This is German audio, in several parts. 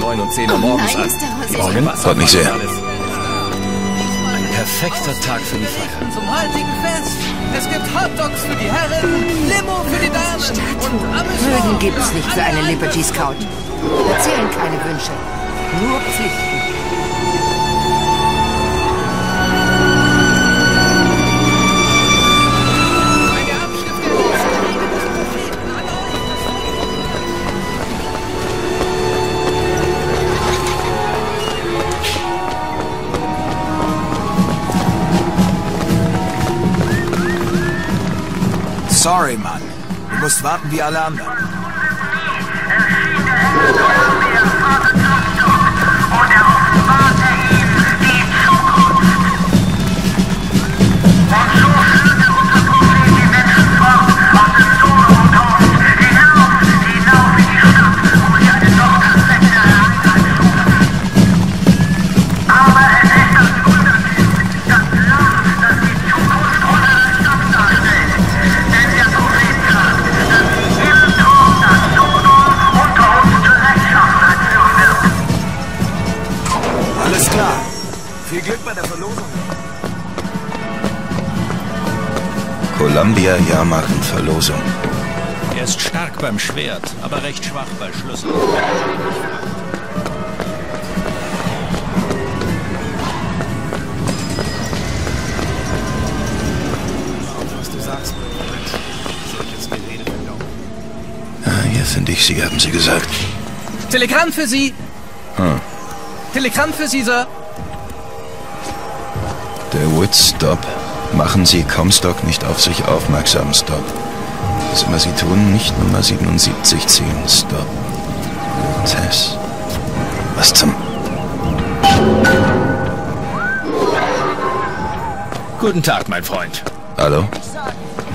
9 und 10 Uhr morgens an. Morgen? Freut mich sehr. Ein perfekter Tag für die Feier. Zum heutigen Fest. Es gibt Hotdogs für die Herren, Limo für die Damen und Amüsement. Gibt's nicht für eine Liberty Scout. Da zählen keine Wünsche, nur Pflichten. Sorry, Mann. Du musst warten wie alle anderen. Columbia Jahrmarkenverlosung. Er ist stark beim Schwert, aber recht schwach bei Schlüssel. Was du sagst, soll ich jetzt die Rede verglauben? Ah, hier finde ich Sie, haben Sie gesagt. Telegramm für Sie. Hm. Telegramm für Sie, Sir. Der Woodstop. Machen Sie Comstock nicht auf sich aufmerksam, Stop. Was immer Sie tun, nicht Nummer 77 ziehen, Stop. Tess. Was zum... Guten Tag, mein Freund. Hallo?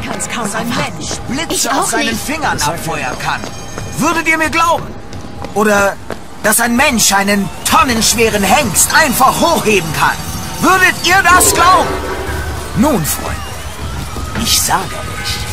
Ich kann's kaum ein. Mensch Blitze Ich aus seinen nicht. Fingern abfeuern kann. Würdet ihr mir glauben? Oder dass ein Mensch einen tonnenschweren Hengst einfach hochheben kann? Würdet ihr das glauben? Nun, Freunde, ich sage euch,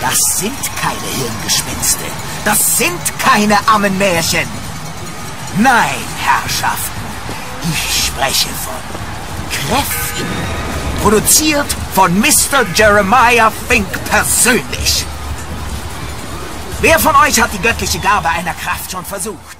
das sind keine Hirngespinste. Das sind keine Ammenmärchen. Nein, Herrschaften, ich spreche von Kräften. Produziert von Mr. Jeremiah Fink persönlich. Wer von euch hat die göttliche Gabe einer Kraft schon versucht?